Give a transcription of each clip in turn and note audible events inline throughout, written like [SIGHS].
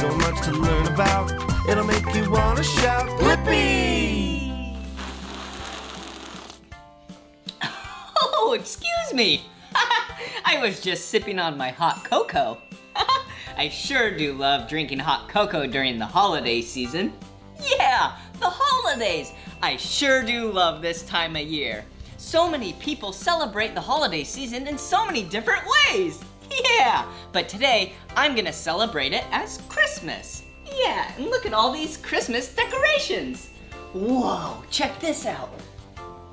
So much to learn about. It'll make you wanna shout, Blippi! Oh, excuse me. [LAUGHS] I was just sipping on my hot cocoa. [LAUGHS] I sure do love drinking hot cocoa during the holiday season. Yeah, the holidays. I sure do love this time of year. So many people celebrate the holiday season in so many different ways. [LAUGHS] Yeah, but today I'm gonna celebrate it as Christmas. Yeah, and look at all these Christmas decorations. Whoa, check this out.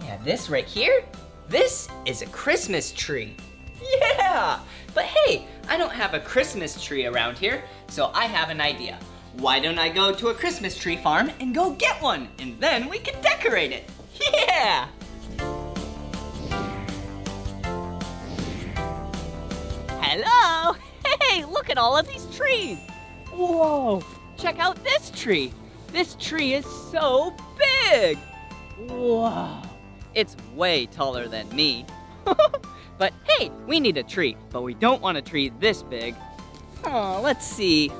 Yeah, this right here, this is a Christmas tree. Yeah, but hey, I don't have a Christmas tree around here, so I have an idea. Why don't I go to a Christmas tree farm and go get one, and then we can decorate it. [LAUGHS] Yeah! Hello! [LAUGHS] Hey, look at all of these trees! Whoa! Check out this tree! This tree is so big! Whoa! It's way taller than me. [LAUGHS] but hey, we need a tree, but we don't want a tree this big. Oh, let's see.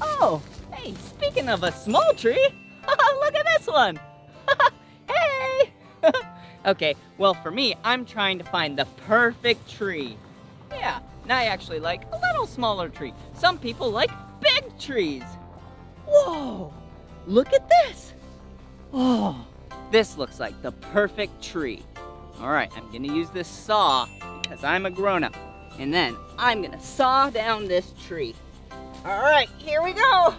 Oh, hey, speaking of a small tree, [LAUGHS] look at this one. hey! okay, well for me, I'm trying to find the perfect tree. Yeah, and I actually like a little smaller tree. Some people like big trees. Whoa, look at this. Oh, this looks like the perfect tree. All right, I'm gonna use this saw because I'm a grown-up. And then I'm gonna saw down this tree. All right, here we go.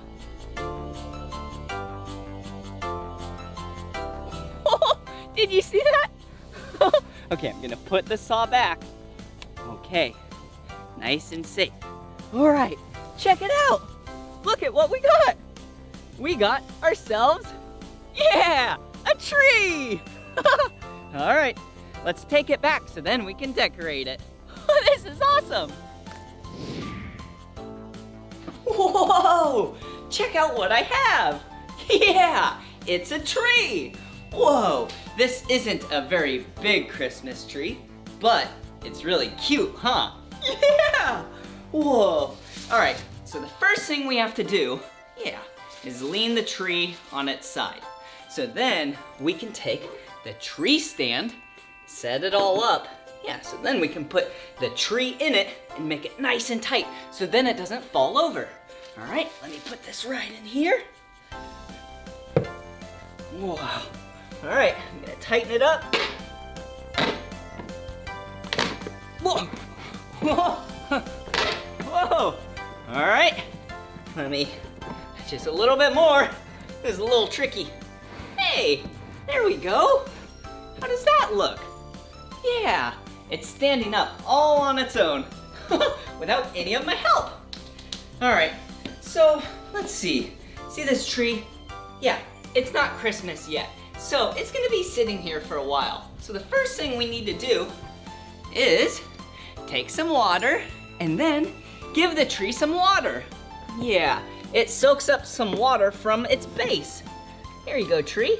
Oh, [LAUGHS] Did you see that? [LAUGHS] okay, I'm gonna put the saw back. Okay, nice and safe. All right, check it out. Look at what we got. We got ourselves, yeah, a tree. [LAUGHS] All right, let's take it back so then we can decorate it. [LAUGHS] this is awesome. Whoa, check out what I have. [LAUGHS] Yeah, it's a tree. Whoa, this isn't a very big Christmas tree, but it's really cute, huh? Yeah! Whoa. All right, so the first thing we have to do, yeah, is lean the tree on its side. So then we can take the tree stand, set it all up. Yeah, so then we can put the tree in it and make it nice and tight so then it doesn't fall over. All right, let me put this right in here. Whoa. All right, I'm gonna tighten it up. Whoa. Whoa. [LAUGHS] Whoa. All right, let me, just a little bit more. This is a little tricky. Hey, there we go. How does that look? Yeah, it's standing up all on its own [LAUGHS] without any of my help. All right, so let's see. See this tree? Yeah, it's not Christmas yet, so it's gonna be sitting here for a while. So the first thing we need to do is take some water and then give the tree some water. Yeah, it soaks up some water from its base. Here you go, tree.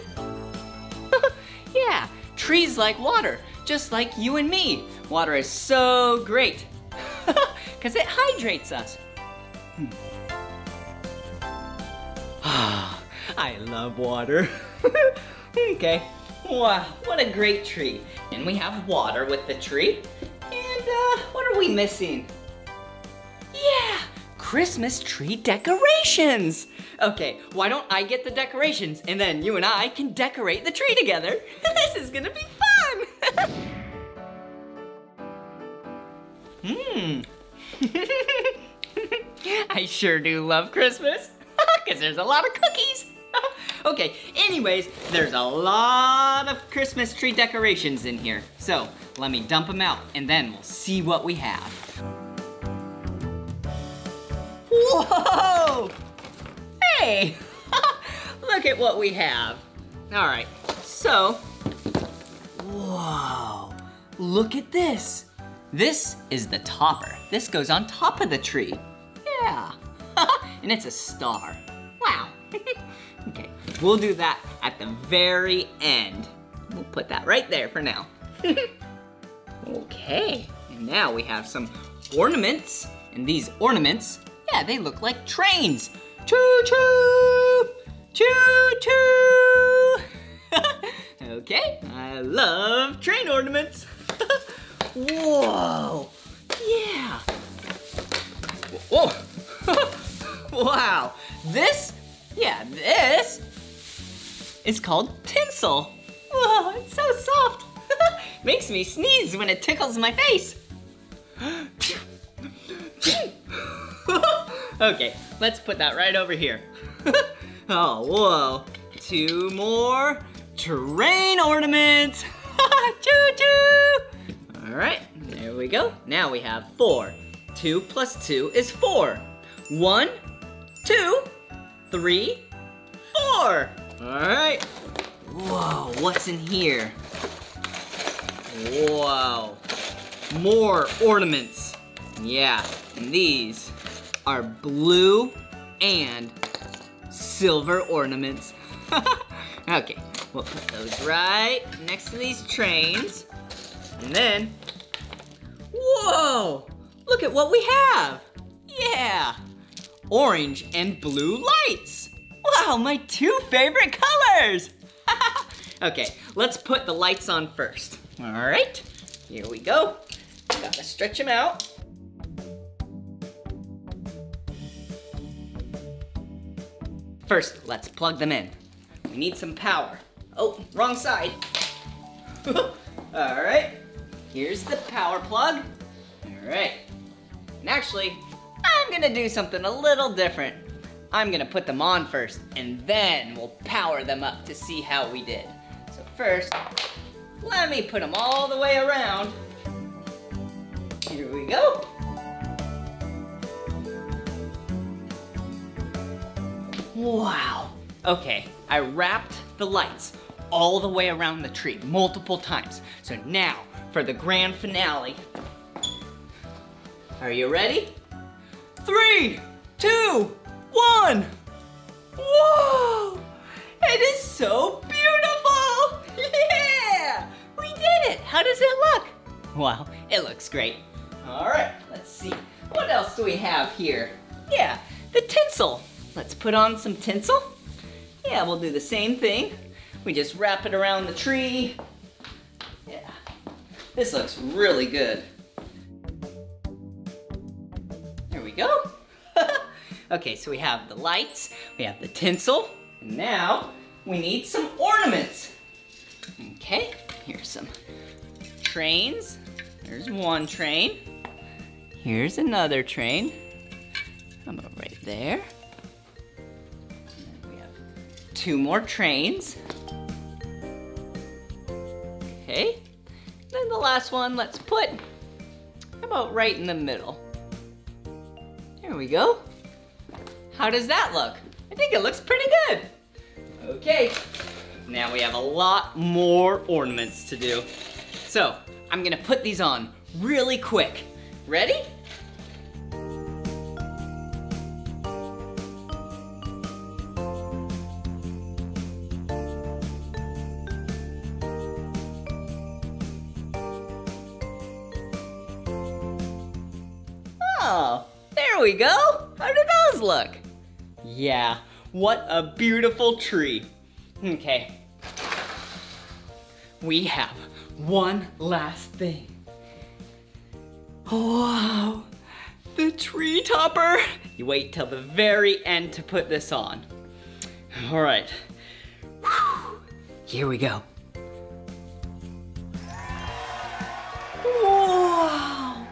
[LAUGHS] yeah, trees like water, just like you and me. Water is so great, [LAUGHS] because it hydrates us. [SIGHS] I love water. [LAUGHS] okay, wow, what a great tree. And we have water with the tree. And uh, what are we missing? Yeah, Christmas tree decorations. Okay, why don't I get the decorations and then you and I can decorate the tree together. [LAUGHS] this is gonna be fun. [LAUGHS] Hmm. [LAUGHS] I sure do love Christmas because there's a lot of cookies. okay, anyways, there's a lot of Christmas tree decorations in here. So let me dump them out and then we'll see what we have. Whoa! Hey, [LAUGHS] look at what we have. All right, so, whoa, look at this. This is the topper. This goes on top of the tree. Yeah, [LAUGHS] and it's a star. Wow. [LAUGHS] okay, we'll do that at the very end. We'll put that right there for now. Okay, and now we have some ornaments. And these ornaments, yeah, they look like trains. Choo choo! Choo choo! [LAUGHS] okay, I love train ornaments. [LAUGHS] Whoa! Yeah! Whoa! [LAUGHS] wow! This, yeah, this is called tinsel. Whoa, it's so soft. Makes me sneeze when it tickles my face. [LAUGHS] okay, let's put that right over here. [LAUGHS] oh, whoa. Two more train ornaments. [LAUGHS] Choo-choo! All right, there we go. Now we have four. Two plus two is four. One, two, three, four. All right. Whoa, what's in here? Whoa, more ornaments. Yeah, and these are blue and silver ornaments. [LAUGHS] okay, we'll put those right next to these trains. And then, whoa, look at what we have. Yeah, orange and blue lights. Wow, my two favorite colors. [LAUGHS] okay, let's put the lights on first. All right, here we go. Gotta stretch them out. First, let's plug them in. We need some power. Oh, wrong side. [LAUGHS] All right, here's the power plug. All right, and actually, I'm gonna do something a little different. I'm gonna put them on first, and then we'll power them up to see how we did. So first, let me put them all the way around. Here we go. Wow. Okay, I wrapped the lights all the way around the tree multiple times. So now for the grand finale. Are you ready? Three, two, one. Whoa! It is so beautiful! [LAUGHS] Yeah! We did it! How does it look? Wow, it looks great. All right, let's see. What else do we have here? Yeah, the tinsel. Let's put on some tinsel. Yeah, we'll do the same thing. We just wrap it around the tree. Yeah, this looks really good. There we go. [LAUGHS] okay, so we have the lights, we have the tinsel, and now we need some ornaments. Okay, here's some trains. There's one train. Here's another train. How about right there? We have two more trains. Okay, then the last one, let's put about right in the middle. There we go. How does that look? I think it looks pretty good. Okay, now we have a lot more ornaments to do. So, I'm gonna put these on really quick. Ready? Oh, there we go. How do those look? Yeah, what a beautiful tree. Okay. We have one last thing. Wow, the tree topper. You wait till the very end to put this on. All right, Whew. here we go. Wow,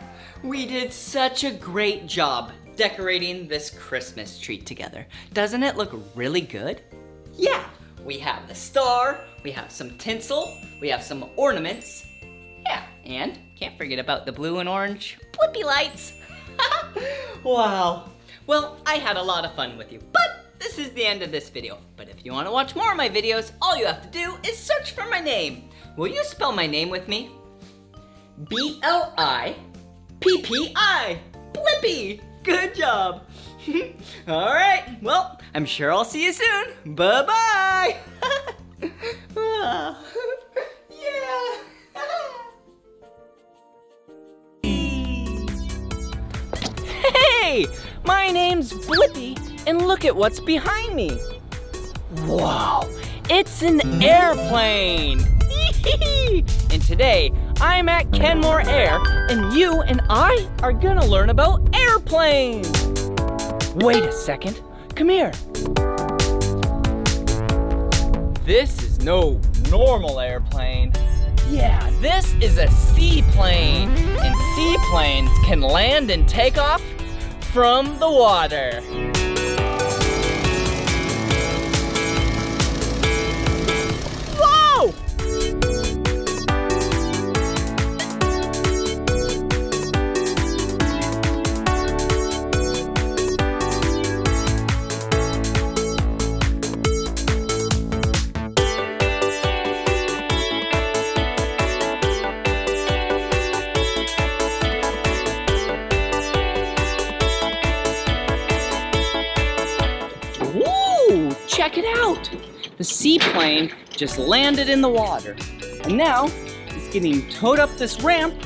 we did such a great job decorating this Christmas tree together. Doesn't it look really good? Yeah, we have the star, we have some tinsel, we have some ornaments. Yeah, and can't forget about the blue and orange Blippi lights. [LAUGHS] wow. Well, I had a lot of fun with you, but this is the end of this video. But if you want to watch more of my videos, all you have to do is search for my name. Will you spell my name with me? B-L-I-P-P-I. Blippi. Good job. [LAUGHS] all right, well, I'm sure I'll see you soon. Bye-bye. [LAUGHS] Ah. [LAUGHS] yeah. hey, my name's Blippi, And look at what's behind me. Wow, it's an airplane. and today, I'm at Kenmore Air, and you and I are gonna learn about airplanes. Wait a second, come here. This is no normal airplane. Yeah, this is a seaplane, and seaplanes can land and take off from the water. Check it out! The seaplane just landed in the water. And now it's getting towed up this ramp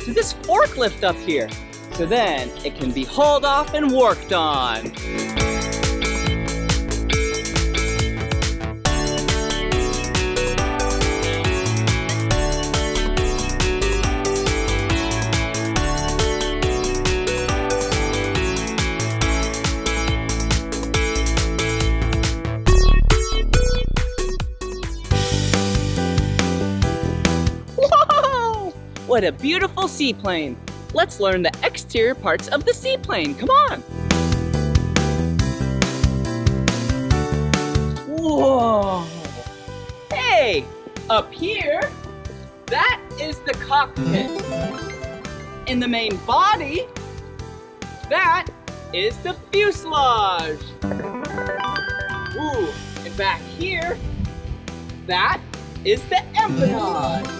to this forklift up here. So then it can be hauled off and worked on. What a beautiful seaplane. Let's learn the exterior parts of the seaplane. Come on. Whoa! Hey, up here, that is the cockpit. In the main body, that is the fuselage. Ooh, and back here, that is the empennage.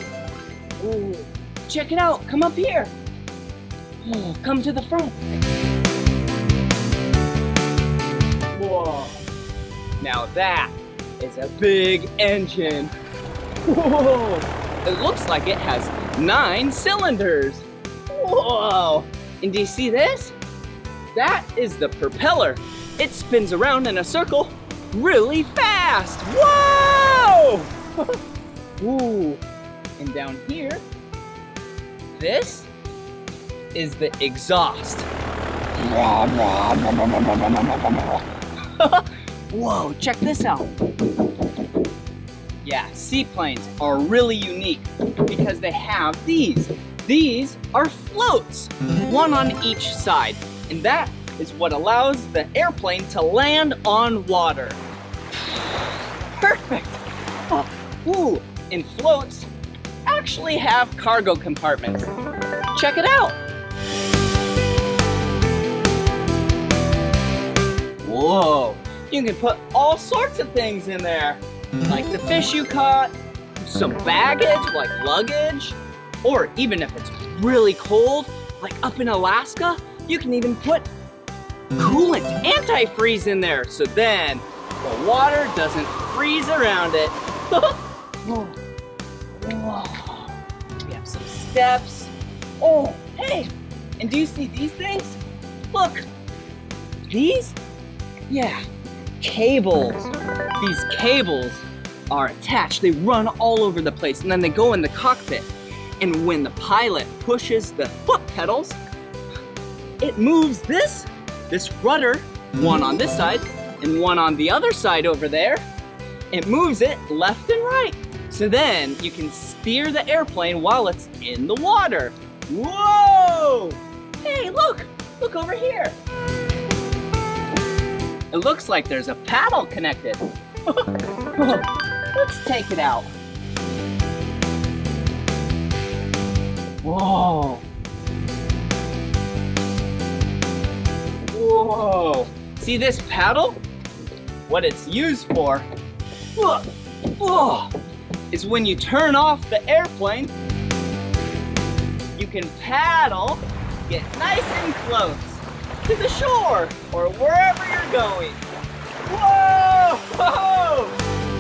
Ooh, check it out. Come up here. Oh, come to the front. Whoa. Now that is a big engine. Whoa. It looks like it has nine cylinders. Whoa. And do you see this? That is the propeller. It spins around in a circle really fast. Whoa! [LAUGHS] Ooh. And down here, this is the exhaust. [LAUGHS] Whoa, check this out. Yeah, seaplanes are really unique because they have these. These are floats, one on each side. And that is what allows the airplane to land on water. [LAUGHS] Perfect. Oh, ooh, and floats actually have cargo compartments. Check it out. Whoa, you can put all sorts of things in there. Like the fish you caught, some baggage like luggage, or even if it's really cold, like up in Alaska, you can even put coolant antifreeze in there so then the water doesn't freeze around it. [LAUGHS] steps. Oh, hey, and do you see these things? Look, these? Yeah, cables. These cables are attached. They run all over the place and then they go in the cockpit. And when the pilot pushes the foot pedals, it moves this, this rudder, one on this side and one on the other side over there. It moves it left and right. So then you can steer the airplane while it's in the water. Whoa! Hey, look, look over here. It looks like there's a paddle connected. [LAUGHS] Let's take it out. Whoa. Whoa. See this paddle? What it's used for whoa, whoa, is when you turn off the airplane, you can paddle, get nice and close to the shore or wherever you're going. Whoa! [LAUGHS] Whoa!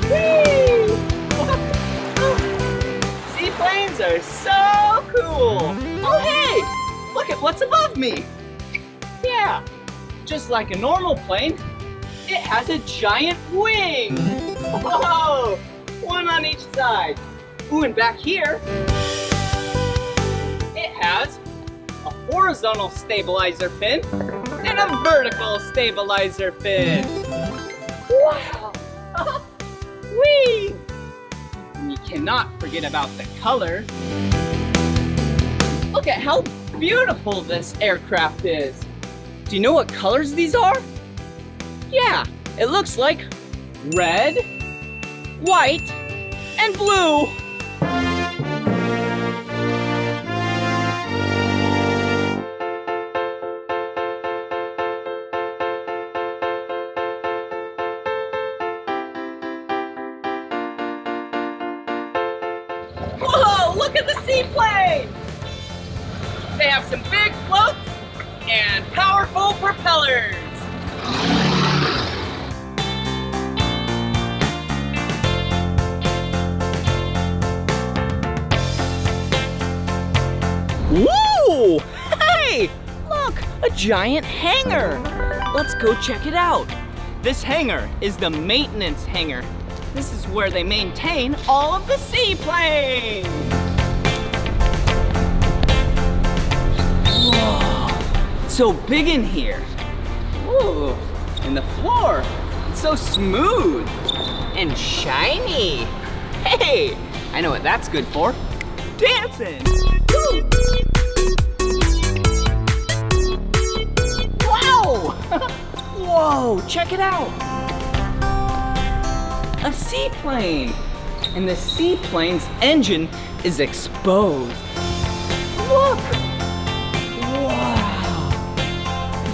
[LAUGHS] Seaplanes are so cool. Oh, hey! Look at what's above me. Yeah, just like a normal plane, it has a giant wing. Whoa! One on each side. Ooh, and back here, it has a horizontal stabilizer fin and a vertical stabilizer fin. Wow! [LAUGHS] Whee! And you cannot forget about the color. Look at how beautiful this aircraft is. Do you know what colors these are? Yeah, it looks like red, white, and blue. Whoa, look at the seaplane! They have some big floats and powerful propellers. A giant hangar. Let's go check it out. This hangar is the maintenance hangar. This is where they maintain all of the seaplanes. Whoa, so big in here. Ooh, and the floor, it's so smooth and shiny. Hey, I know what that's good for. Dancing. Whoa, check it out. A seaplane. And the seaplane's engine is exposed. Look! Wow!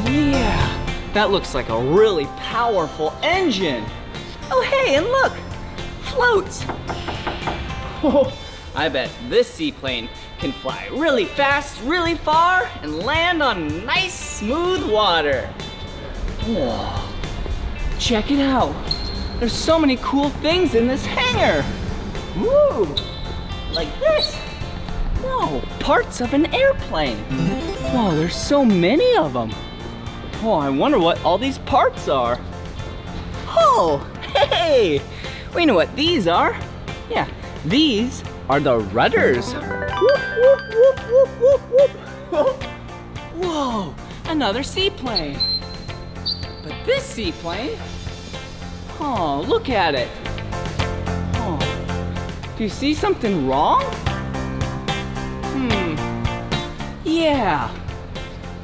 Yeah, that looks like a really powerful engine. Oh, hey, and look! Floats! [LAUGHS] Oh, I bet this seaplane can fly really fast, really far, and land on nice, smooth water. Whoa. Check it out. There's so many cool things in this hangar. Woo! Like this. Whoa, parts of an airplane. Whoa, there's so many of them. Oh, I wonder what all these parts are. Oh, [LAUGHS] hey! We know what these are. Yeah, these are the rudders. Whoop, whoop, whoop, whoop, whoop, whoop. [LAUGHS] Whoa, another seaplane. This seaplane, oh, look at it. Oh, do you see something wrong? Hmm, yeah,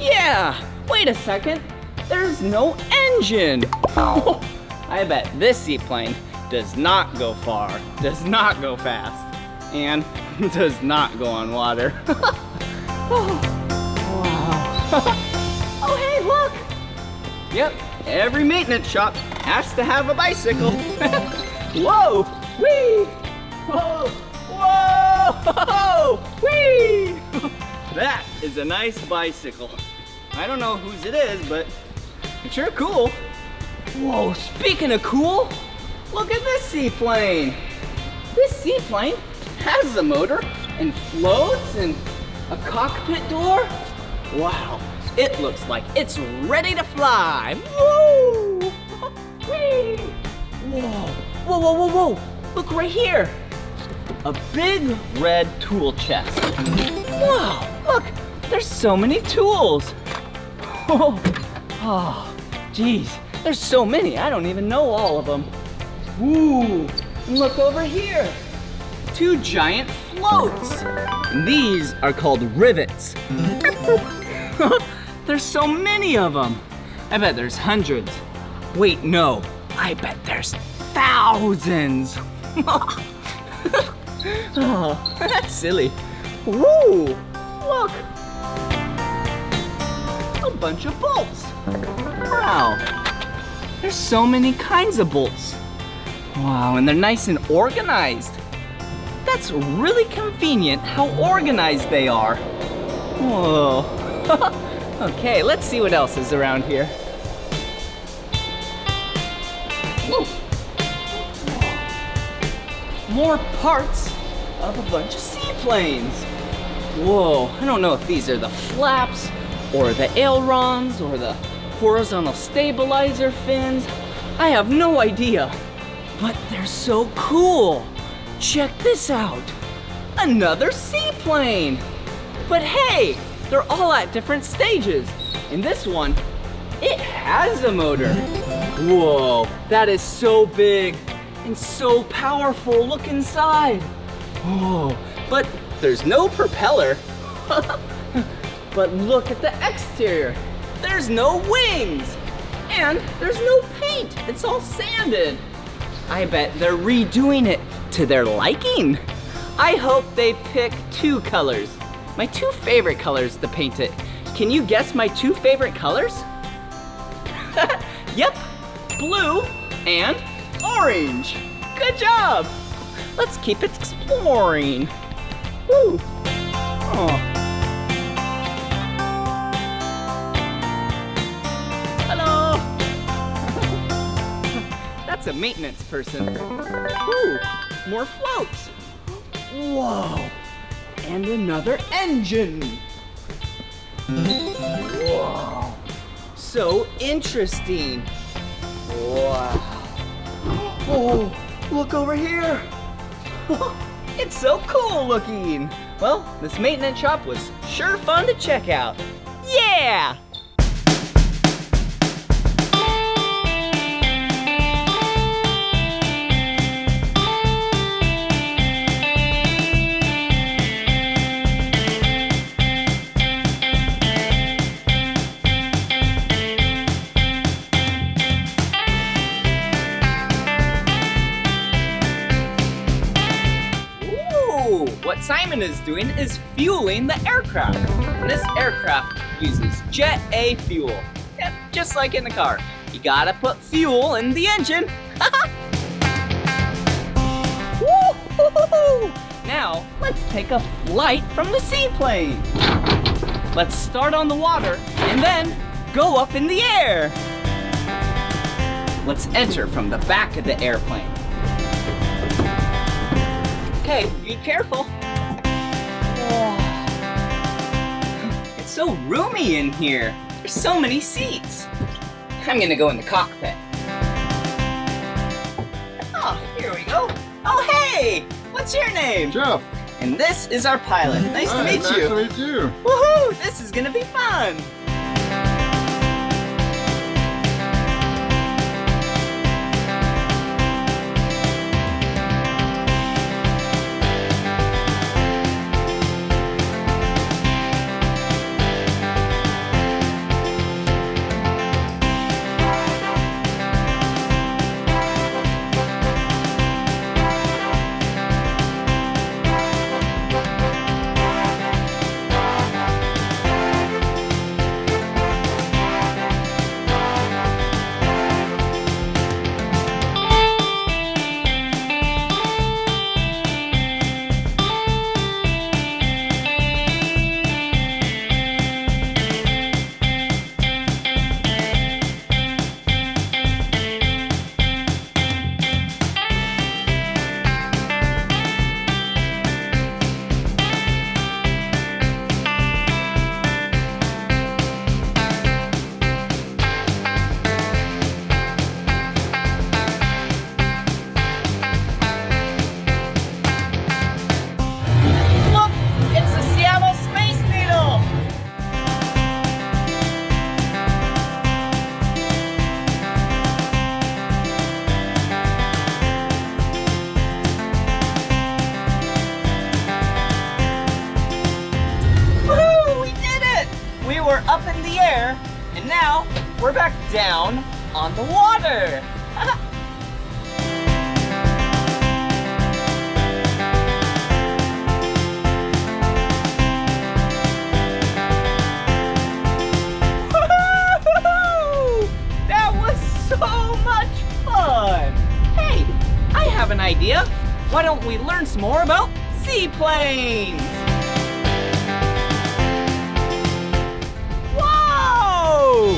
yeah, wait a second. There's no engine. Oh, [LAUGHS] I bet this seaplane does not go far, does not go fast, and [LAUGHS] does not go on water. [LAUGHS] oh, wow. oh, hey, look. Yep, every maintenance shop has to have a bicycle. [LAUGHS] Whoa, wee, whoa, whoa, wee. [LAUGHS] That is a nice bicycle. I don't know whose it is, but it's sure cool. Whoa, speaking of cool, look at this seaplane. This seaplane has a motor and floats and a cockpit door. Wow, it looks like it's ready to fly. Woo! [LAUGHS] Whee! Whoa, whoa, whoa, whoa, whoa. Look right here. A big red tool chest. Wow, look, there's so many tools. [LAUGHS] Oh, oh, geez, there's so many, I don't even know all of them. Ooh, and look over here. Two giant floats. And these are called rivets. [LAUGHS] [LAUGHS] there's so many of them. I bet there's hundreds. Wait, no, I bet there's thousands. [LAUGHS] oh, that's silly. Woo, look. A bunch of bolts. Wow, there's so many kinds of bolts. Wow, and they're nice and organized. That's really convenient how organized they are. Whoa. [LAUGHS] okay, let's see what else is around here. More parts of a bunch of seaplanes. Whoa, I don't know if these are the flaps or the ailerons or the horizontal stabilizer fins. I have no idea, but they're so cool. Check this out. Another seaplane. But hey, they're all at different stages. In this one, it has a motor. Whoa, that is so big and so powerful. Look inside. Oh, but there's no propeller. [LAUGHS] but look at the exterior. There's no wings. And there's no paint. It's all sanded. I bet they're redoing it to their liking. I hope they pick two colors. My two favorite colors to paint it. Can you guess my two favorite colors? [LAUGHS] yep, blue and orange. Good job. Let's keep it exploring. Woo. Oh. Hello. [LAUGHS] That's a maintenance person. Ooh, more floats. Whoa, and another engine. Whoa, so interesting. Wow. Oh, look over here. [LAUGHS] it's so cool looking. Well, this maintenance shop was sure fun to check out. Yeah! Simon is doing is fueling the aircraft. And this aircraft uses Jet A fuel. Yep, just like in the car. You gotta put fuel in the engine. [LAUGHS] Now, let's take a flight from the seaplane. Let's start on the water and then go up in the air. Let's enter from the back of the airplane. Okay, be careful. So roomy in here. There's so many seats. I'm gonna go in the cockpit. Oh, here we go. Oh, hey! What's your name? Jeff. And this is our pilot. Nice Hi, to meet nice you. to meet you. Woohoo! This is gonna be fun. More about seaplanes? Whoa!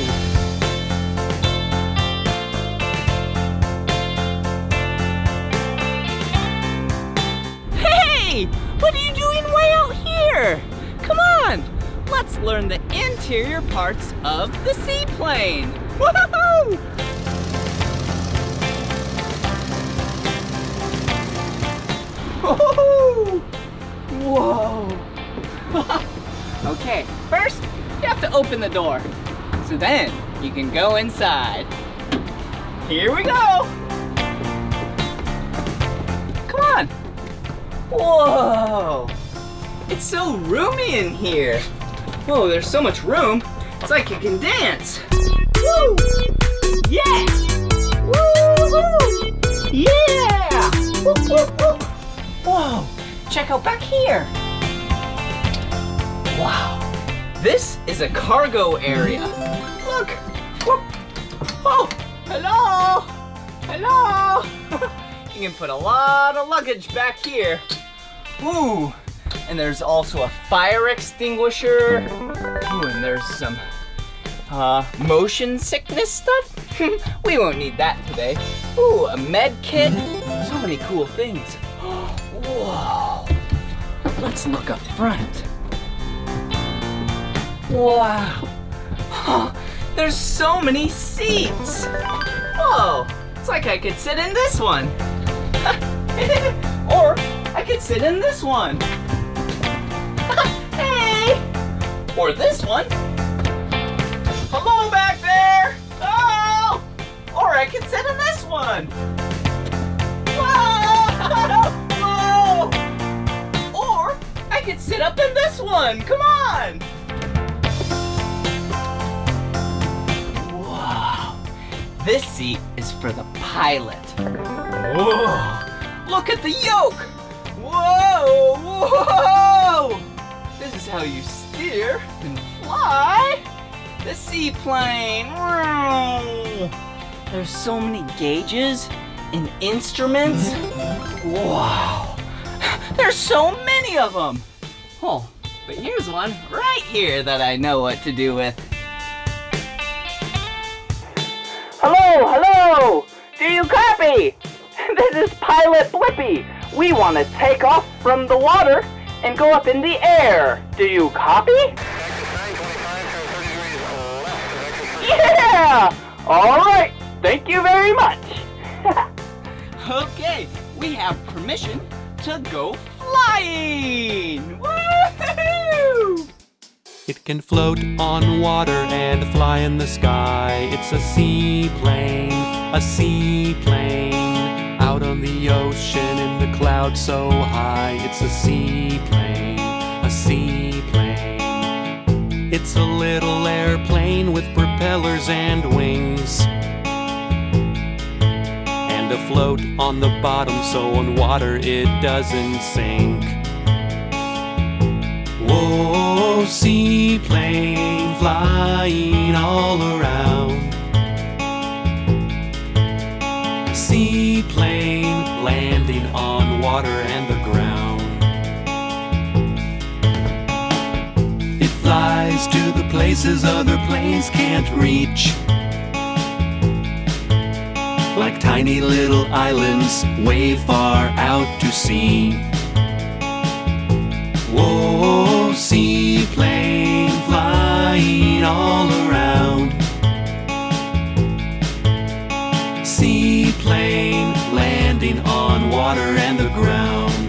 Hey! What are you doing way out here? Come on! let's learn the interior parts of the seaplane. Woohoo! Whoa! [LAUGHS] okay, first you have to open the door. So then you can go inside. Here we go! Come on! Whoa! It's so roomy in here. Whoa, there's so much room. It's like you can dance. Woo! Yeah! Yeah! Woo, woo, woo. Check out back here. Wow. This is a cargo area. Look. Oh, hello. Hello. [LAUGHS] you can put a lot of luggage back here. Ooh. And there's also a fire extinguisher. Ooh, and there's some uh, motion sickness stuff. [LAUGHS] we won't need that today. Ooh, a med kit. So many cool things. Whoa. Let's look up front. Wow. Huh, [GASPS] there's so many seats. Whoa. It's like I could sit in this one. [LAUGHS] or I could sit in this one. [LAUGHS] hey. Or this one. Hello back there. Oh. Or I could sit in this one. One. Come on. Wow. This seat is for the pilot. Whoa. Look at the yoke. Whoa. Whoa. This is how you steer and fly the seaplane. There's so many gauges and instruments. Mm-hmm. Wow. [LAUGHS] There's so many of them. Oh, but here's one right here that I know what to do with. Hello, hello! Do you copy? [LAUGHS] This is Pilot Blippi. We want to take off from the water and go up in the air. Do you copy? Yeah! All right. Thank you very much. [LAUGHS] okay, we have permission to go flying. Woohoo! It can float on water and fly in the sky. It's a seaplane, a seaplane. Out on the ocean in the clouds so high. It's a seaplane, a seaplane. It's a little airplane with propellers and wings. And afloat on the bottom so on water it doesn't sink. Seaplane flying all around. Seaplane landing on water and the ground. It flies to the places other planes can't reach. Like tiny little islands way far out to sea. Whoa, seaplane flying all around. Seaplane landing on water and the ground.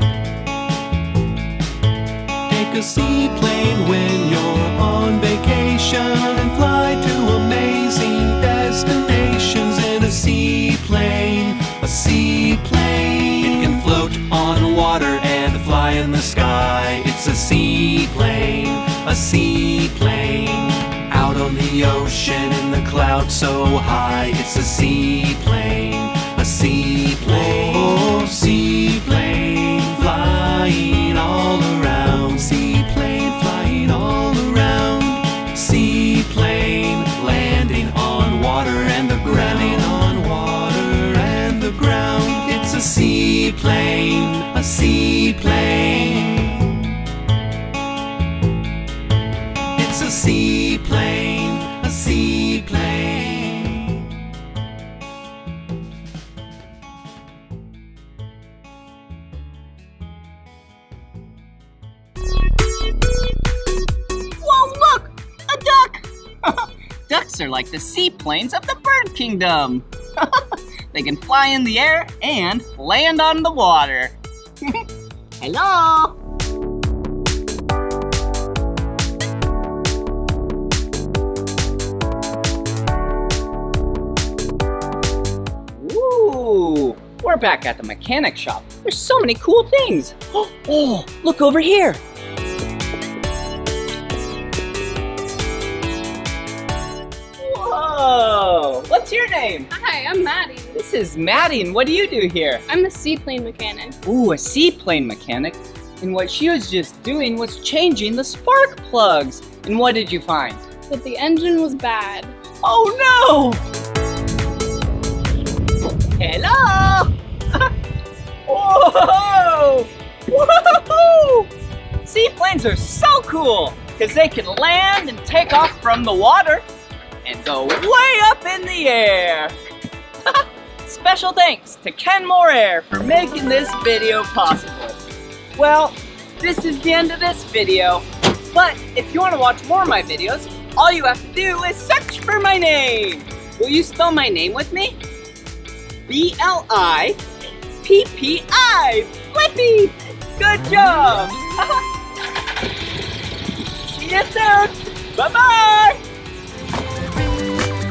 Take a seaplane when you're on vacation and fly to amazing destinations in a seaplane. A seaplane. It can float on water and fly in the sky. Seaplane, a seaplane. Out on the ocean in the clouds so high. It's a seaplane, a seaplane. Oh, seaplane flying all around. Seaplane flying all around. Seaplane landing on water and the ground. Landing on water and the ground. It's a seaplane, a seaplane. Like the seaplanes of the bird kingdom. [LAUGHS] they can fly in the air and land on the water. [LAUGHS] Hello? We're back at the mechanic shop. There's so many cool things. [GASPS] Oh, look over here. What's your name? Hi, I'm Maddie. This is Maddie, and what do you do here? I'm the seaplane mechanic. Ooh, a seaplane mechanic. And what she was just doing was changing the spark plugs. And what did you find? That the engine was bad. Oh no! Hello! [LAUGHS] Whoa! Whoa! Seaplanes are so cool because they can land and take off from the water and go way up in the air. [LAUGHS] Special thanks to Kenmore Air for making this video possible. Well, this is the end of this video, but if you want to watch more of my videos, all you have to do is search for my name. Will you spell my name with me? B-L-I P-P-I Blippi! Good job! [LAUGHS] See you soon! Bye-bye!